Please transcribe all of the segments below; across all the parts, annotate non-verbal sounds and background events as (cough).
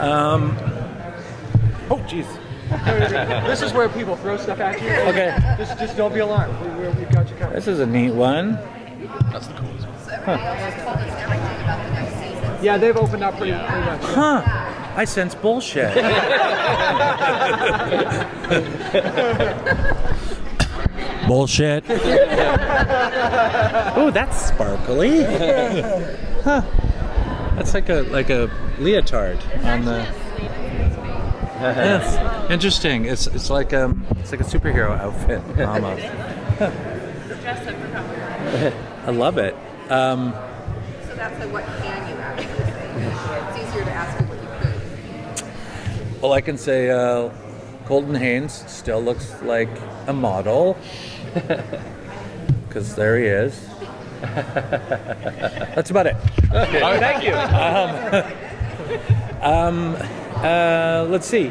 Um, oh, jeez. (laughs) this is where people throw stuff at you. Okay. Just, just don't be alarmed. We, we've got you covered. This is a neat one. That's the coolest one. So everybody else told us everything about the next season. Yeah, they've opened up pretty, pretty much. Huh. I sense bullshit. (laughs) bullshit. (laughs) oh, that's sparkly. Huh. That's like a like a leotard on the. Yes. Interesting. It's it's like um it's like a superhero outfit (laughs) almost. (laughs) I love it. Um, So that's a what can you actually say. It's easier to ask you what you could. Well, I can say uh, Colton Haynes still looks like a model. (laughs) Because there he is. (laughs) That's about it. thank you. (laughs) Um, uh, let's see.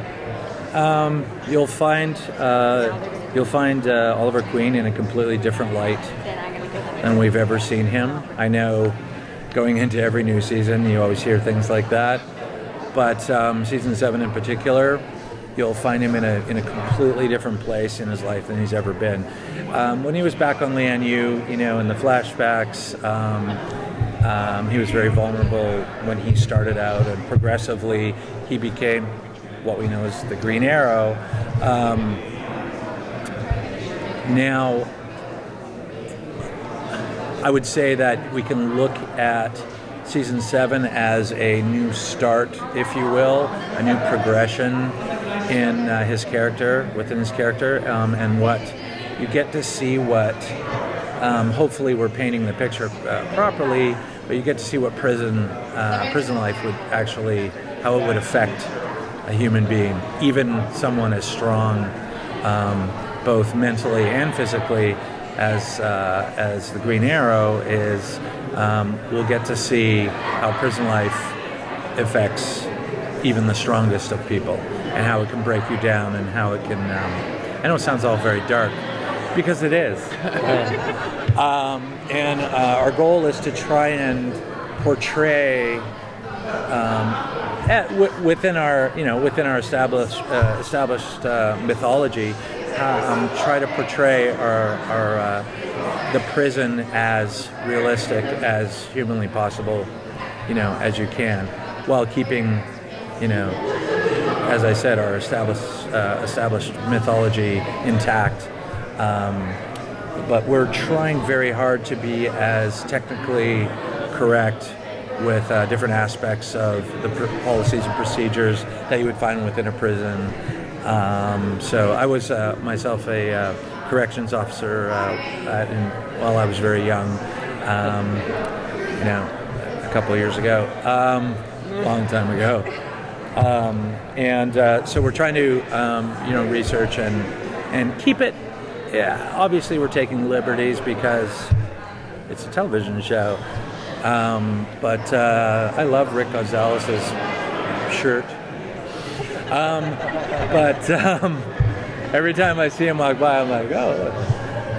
Um, you'll find uh, you'll find uh, Oliver Queen in a completely different light than we've ever seen him. I know going into every new season, you always hear things like that, but um, season seven in particular, you'll find him in a in a completely different place in his life than he's ever been. Um, when he was back on Lian Yu, you know, in the flashbacks. Um, um, he was very vulnerable when he started out, and progressively he became what we know as the Green Arrow. Um, now, I would say that we can look at season seven as a new start, if you will, a new progression in uh, his character, within his character, um, and what you get to see what. Um, hopefully, we're painting the picture uh, properly, but you get to see what prison uh, prison life would actually, how it would affect a human being, even someone as strong, um, both mentally and physically, as uh, as the Green Arrow is. Um, we'll get to see how prison life affects even the strongest of people, and how it can break you down, and how it can. Um, I know it sounds all very dark, because it is. um, and uh, our goal is to try and portray um, at, w- within our you know within our established uh, established uh, mythology, uh, um, try to portray our, our uh, the prison as realistic as humanly possible, you know, as you can, while keeping, you know, as I said, our established uh, established mythology intact. Um, but we're trying very hard to be as technically correct with uh, different aspects of the pr- policies and procedures that you would find within a prison. Um, so I was uh, myself a uh, corrections officer uh, at, in, while I was very young, um, you know, a couple of years ago, um, long time ago. Um, and uh, so we're trying to, um, you know, research and and keep it. Yeah, obviously we're taking liberties because it's a television show. Um, but uh, I love Rick Gonzalez's shirt. Um, but um, every time I see him walk by, I'm like, oh.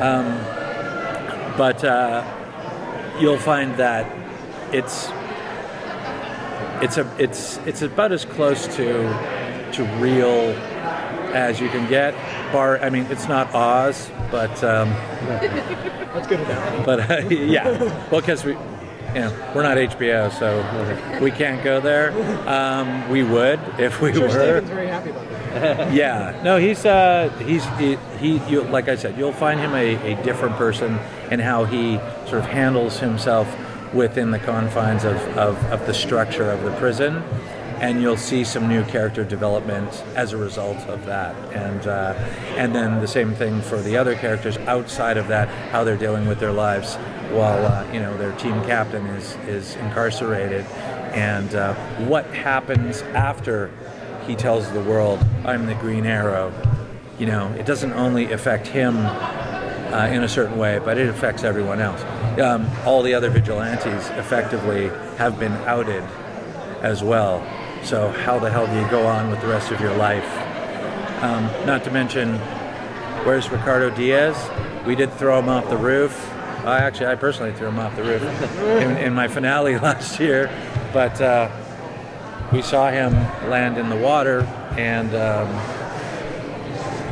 Um, but uh, you'll find that it's it's a it's it's about as close to to real as you can get. Bar, I mean, it's not Oz, but um, That's good enough. but uh, (laughs) yeah, well, because we, you know, we're not HBO, so we can't go there. Um, we would if we I'm sure were. Stephen's very happy about that. (laughs) Yeah, no, he's uh, he's he, he you, like I said, you'll find him a, a different person and how he sort of handles himself within the confines of, of, of the structure of the prison, and you'll see some new character development as a result of that, and uh, and then the same thing for the other characters outside of that, how they're dealing with their lives while uh, you know their team captain is is incarcerated, and uh, what happens after he tells the world, I'm the Green Arrow. You know, it doesn't only affect him uh, in a certain way, but it affects everyone else. Um, all the other vigilantes effectively have been outed as well. So, how the hell do you go on with the rest of your life? Um, not to mention, where's Ricardo Diaz? We did throw him off the roof. I actually, I personally threw him off the roof (laughs) in, in my finale (laughs) last year, but. Uh, we saw him land in the water, and um,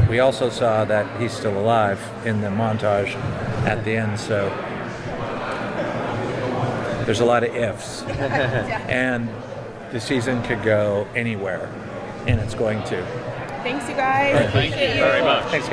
we also saw that he's still alive in the montage at the end. So there's a lot of ifs, (laughs) and the season could go anywhere, and it's going to. Thanks, you guys. Thank you very much. Thanks.